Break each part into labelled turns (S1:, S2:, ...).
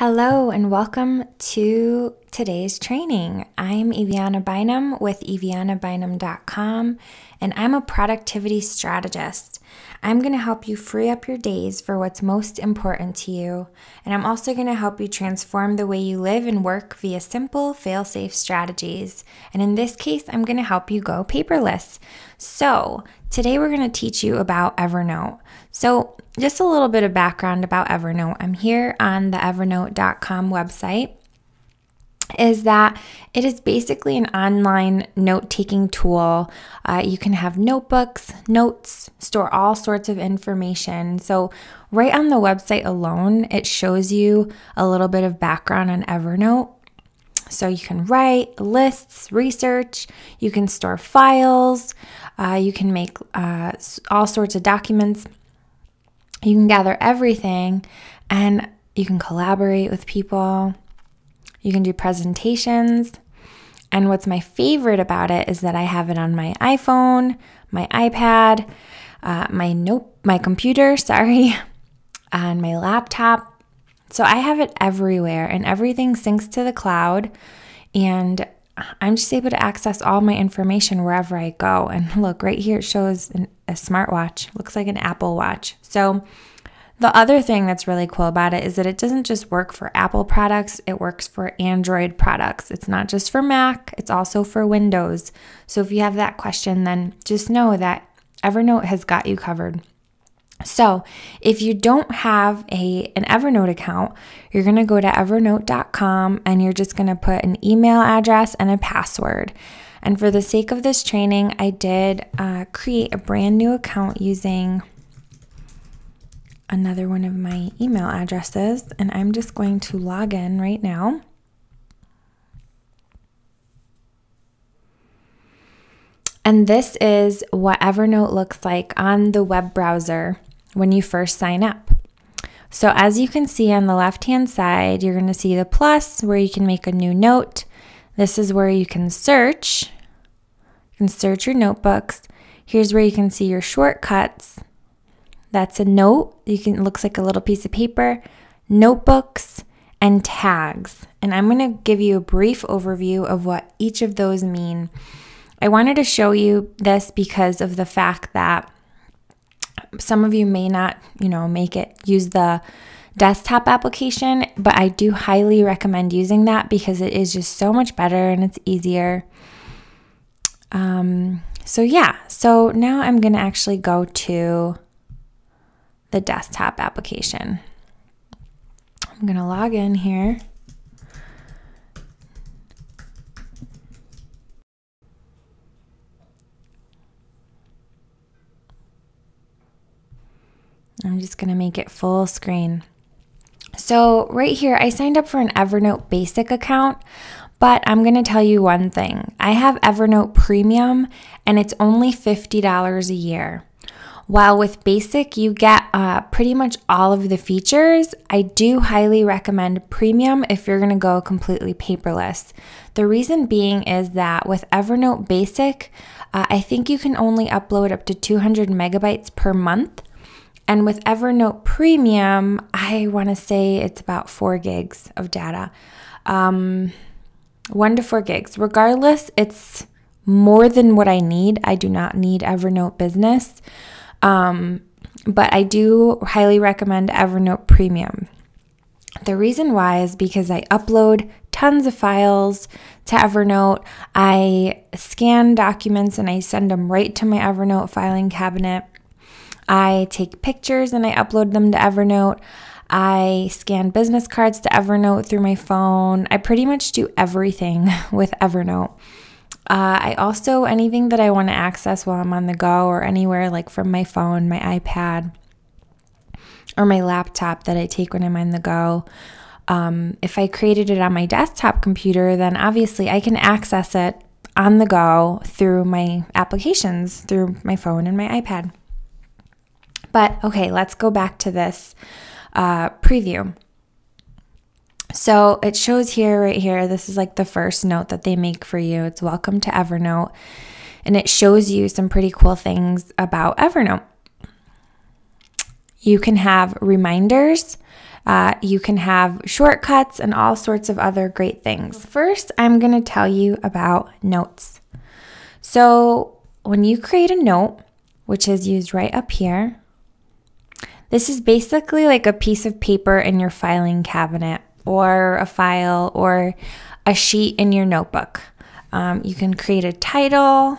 S1: Hello and welcome to today's training. I'm Iviana Bynum with ivianabynum.com and I'm a productivity strategist. I'm going to help you free up your days for what's most important to you, and I'm also going to help you transform the way you live and work via simple, fail safe strategies. And in this case, I'm going to help you go paperless. So, today we're going to teach you about Evernote. So, just a little bit of background about Evernote. I'm here on the evernote.com website is that it is basically an online note taking tool. Uh, you can have notebooks, notes, store all sorts of information. So, right on the website alone, it shows you a little bit of background on Evernote. So, you can write lists, research, you can store files, uh, you can make uh, all sorts of documents, you can gather everything, and you can collaborate with people. You can do presentations. And what's my favorite about it is that I have it on my iPhone, my iPad, uh, my note, my computer, sorry, and my laptop. So I have it everywhere, and everything syncs to the cloud. And I'm just able to access all my information wherever I go. And look, right here it shows an, a smartwatch. Looks like an Apple Watch. So the other thing that's really cool about it is that it doesn't just work for Apple products, it works for Android products. It's not just for Mac, it's also for Windows. So if you have that question, then just know that Evernote has got you covered. So, if you don't have a an Evernote account, you're going to go to evernote.com and you're just going to put an email address and a password. And for the sake of this training, I did uh, create a brand new account using another one of my email addresses, and I'm just going to log in right now. And this is what Evernote looks like on the web browser when you first sign up. So, as you can see on the left hand side, you're going to see the plus where you can make a new note. This is where you can search. You can search your notebooks. Here's where you can see your shortcuts. That's a note. You can looks like a little piece of paper, notebooks, and tags. And I'm going to give you a brief overview of what each of those mean. I wanted to show you this because of the fact that some of you may not, you know, make it use the desktop application, but I do highly recommend using that because it is just so much better and it's easier. Um, so yeah, so now I'm going to actually go to the desktop application. I'm going to log in here. Just going to make it full screen. So, right here, I signed up for an Evernote basic account, but I'm going to tell you one thing. I have Evernote Premium, and it's only $50 a year. While with basic, you get uh, pretty much all of the features, I do highly recommend premium if you're going to go completely paperless. The reason being is that with Evernote Basic, uh, I think you can only upload up to 200 megabytes per month. And with Evernote Premium, I want to say it's about four gigs of data. Um, one to four gigs. Regardless, it's more than what I need. I do not need Evernote Business. Um, but I do highly recommend Evernote Premium. The reason why is because I upload tons of files to Evernote. I scan documents and I send them right to my Evernote filing cabinet. I take pictures and I upload them to Evernote. I scan business cards to Evernote through my phone. I pretty much do everything with Evernote. Uh, I also, anything that I want to access while I'm on the go or anywhere, like from my phone, my iPad, or my laptop that I take when I'm on the go. Um, if I created it on my desktop computer, then obviously I can access it on the go through my applications, through my phone and my iPad. But okay, let's go back to this uh, preview. So it shows here, right here, this is like the first note that they make for you. It's welcome to Evernote. And it shows you some pretty cool things about Evernote. You can have reminders. Uh, you can have shortcuts and all sorts of other great things. First, I'm going to tell you about notes. So, when you create a note, which is used right up here, this is basically like a piece of paper in your filing cabinet or a file or a sheet in your notebook. Um, you can create a title.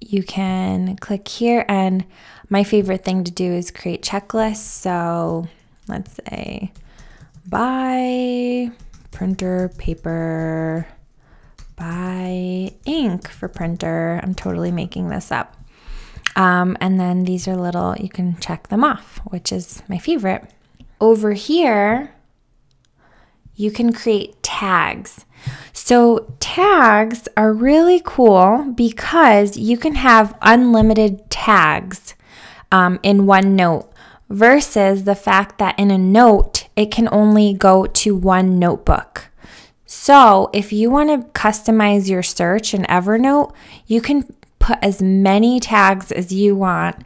S1: You can click here, and my favorite thing to do is create checklists. So let's say buy printer paper, buy ink for printer. I'm totally making this up. Um, and then these are little, you can check them off, which is my favorite. Over here, you can create tags. So, tags are really cool because you can have unlimited tags um, in one note versus the fact that in a note, it can only go to one notebook. So, if you want to customize your search in Evernote, you can put as many tags as you want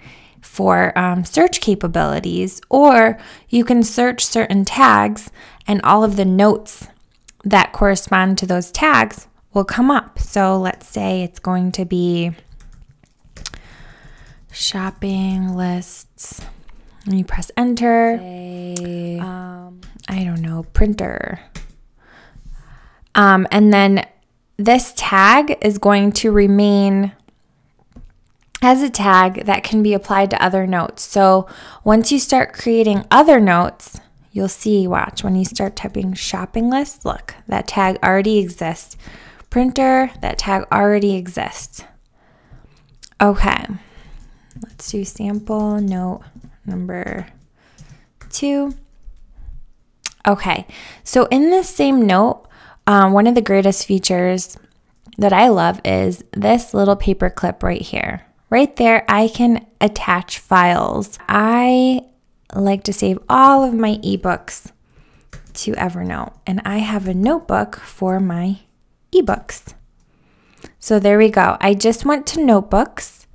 S1: for um, search capabilities, or you can search certain tags and all of the notes that correspond to those tags will come up. So let's say it's going to be shopping lists. And you press enter. Say, um, I don't know, printer. Um, and then this tag is going to remain as a tag that can be applied to other notes. So once you start creating other notes, you'll see, watch, when you start typing shopping list, look, that tag already exists. Printer, that tag already exists. Okay, let's do sample note number two. Okay, so in this same note, um, one of the greatest features that I love is this little paper clip right here. Right there, I can attach files. I like to save all of my ebooks to Evernote, and I have a notebook for my ebooks. So there we go. I just went to notebooks.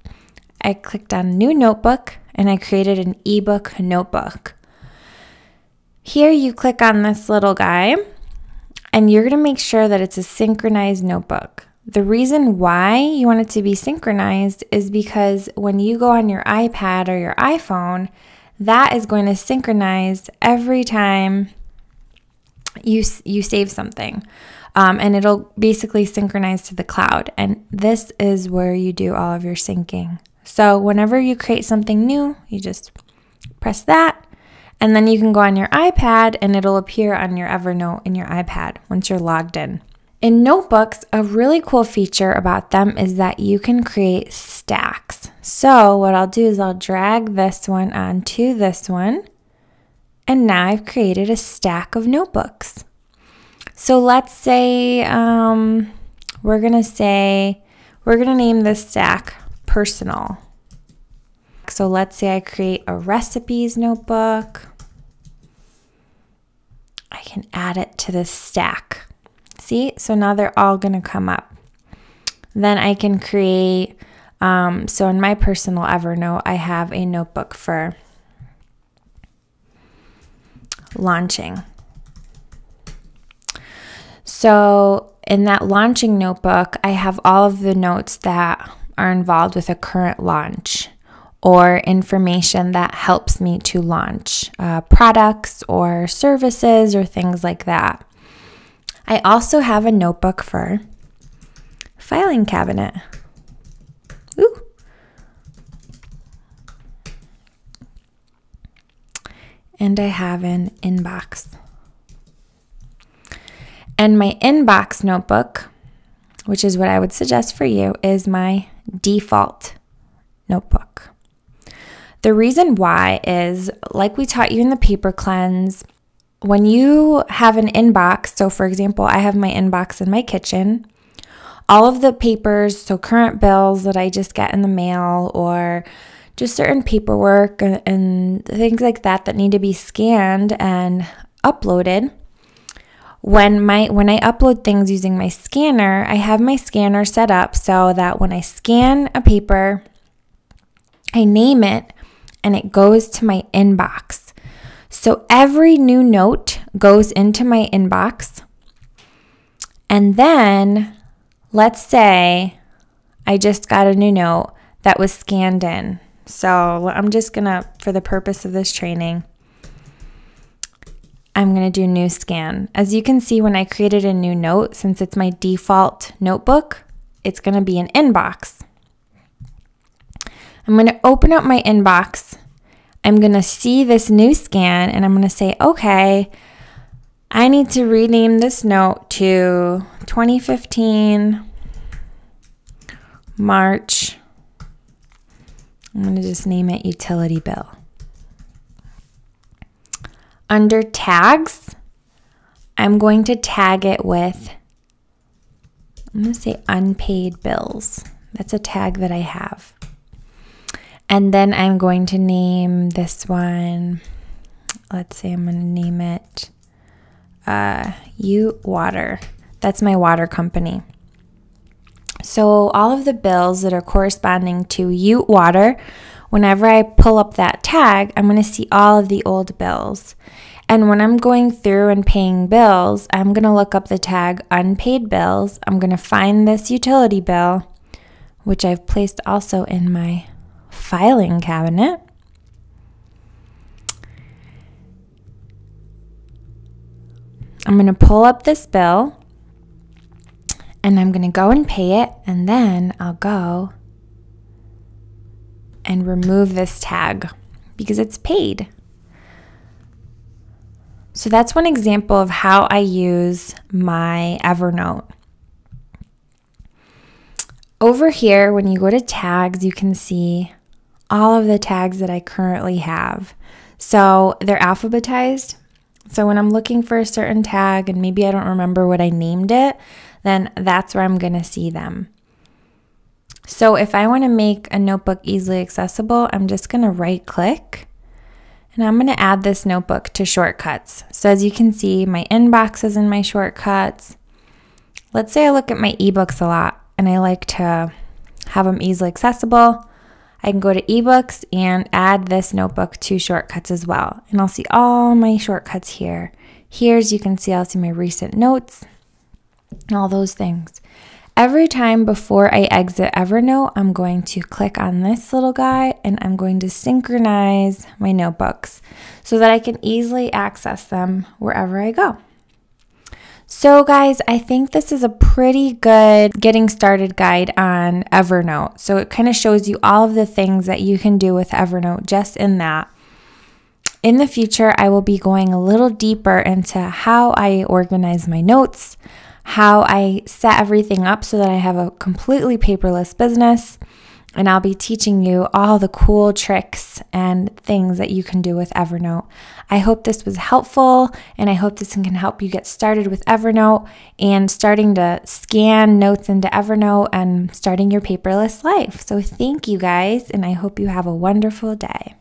S1: I clicked on new notebook and I created an ebook notebook. Here you click on this little guy and you're going to make sure that it's a synchronized notebook. The reason why you want it to be synchronized is because when you go on your iPad or your iPhone, that is going to synchronize every time you you save something. Um, and it'll basically synchronize to the cloud. And this is where you do all of your syncing. So whenever you create something new, you just press that, and then you can go on your iPad and it'll appear on your Evernote in your iPad once you're logged in. In notebooks, a really cool feature about them is that you can create stacks. So what I'll do is I'll drag this one onto this one. And now I've created a stack of notebooks. So let's say um, we're to say, we're to name this stack personal. So let's say I create a recipes notebook. I can add it to this stack. See, so now they're all going to come up. Then I can create, um, so in my personal Evernote, I have a notebook for launching. So in that launching notebook, I have all of the notes that are involved with a current launch or information that helps me to launch uh, products or services or things like that. I also have a notebook for filing cabinet. Ooh. And I have an inbox. And my inbox notebook, which is what I would suggest for you, is my default notebook. The reason why is like we taught you in the paper cleanse, when you have an inbox, so for example, I have my inbox in my kitchen, all of the papers, so current bills that I just get in the mail or just certain paperwork and, things like that that need to be scanned and uploaded. When my when I upload things using my scanner, I have my scanner set up so that when I scan a paper, I name it and it goes to my inbox. So every new note goes into my inbox. And then let's say I just got a new note that was scanned in. So I'm just gonna, for the purpose of this training, I'm gonna do new scan. As you can see, when I created a new note, since it's my default notebook, it's gonna be an inbox. I'm gonna open up my inbox. I'm gonna see this new scan and I'm gonna say, okay, I need to rename this note to 2015 March I'm going to just name it utility bill. Under tags, I'm going to tag it with, I'm going to say unpaid bills. That's a tag that I have. And then I'm going to name this one, let's say I'm going to name it uh, Ute Water. That's my water company. So all of the bills that are corresponding to Ute Water, whenever I pull up that tag, I'm going to see all of the old bills. And when I'm going through and paying bills, I'm going to look up the tag unpaid bills. I'm going to find this utility bill, which I've placed also in my filing cabinet. I'm going to pull up this bill and I'm going to go and pay it, and then I'll go and remove this tag because it's paid. So that's one example of how I use my Evernote. Over here, when you go to tags, you can see all of the tags that I currently have. So they're alphabetized. So when I'm looking for a certain tag and maybe I don't remember what I named it, then that's where I'm going to see them. So if I want to make a notebook easily accessible, I'm just going to right click and I'm going to add this notebook to shortcuts. So as you can see, my inbox is in my shortcuts. Let's say I look at my ebooks a lot and I like to have them easily accessible. I can go to ebooks and add this notebook to shortcuts as well. And I'll see all my shortcuts here. Here's you can see I'll see my recent notes, and all those things. Every time before I exit Evernote, I'm going to click on this little guy and I'm going to synchronize my notebooks so that I can easily access them wherever I go. So, guys, I think this is a pretty good getting started guide on Evernote. So, it kind of shows you all of the things that you can do with Evernote just in that. In the future, I will be going a little deeper into how I organize my notes, how I set everything up so that I have a completely paperless business. And I'll be teaching you all the cool tricks and things that you can do with Evernote. I hope this was helpful and I hope this can help you get started with Evernote and starting to scan notes into Evernote and starting your paperless life. So, thank you guys, and I hope you have a wonderful day.